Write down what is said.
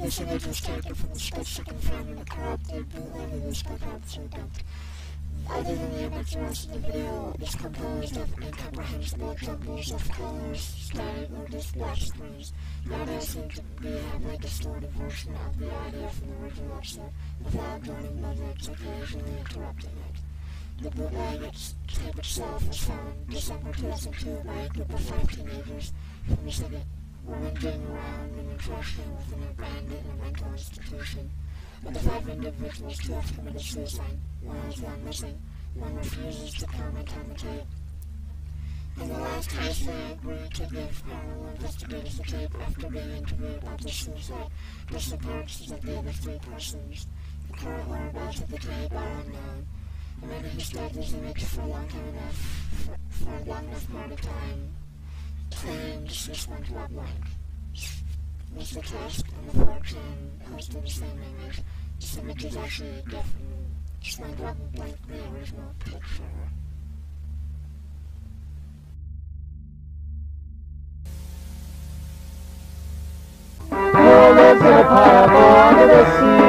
This image was taken from the split-second frame of a corrupted bootleg of this corruption dumped. Other than the image the rest of the video is composed of incomprehensible jumbles of colors, static or black screens. Nowadays seem to be a heavily distorted version of the audio from the original episode, without joining lyrics occasionally interrupting it. The bootleg its tape itself was found December 2002 by a group of five teenagers from the city rummaging around in a trash can within an abandoned mental institution. Of the five individuals, two have committed suicide. One is gone missing. One refuses to comment on the tape. In the last case, they agreed to give paranormal investigators the tape after being interviewed about the suicide. This reports that the other three persons, the current whereabouts of the tape are unknown. Many who stayed this image for a long time enough, for, for a long enough period of time, this one to have blank. Mr. Tusk and the 14 posted the same image. This image is actually different. Just like the original picture. There lives in a under the sea.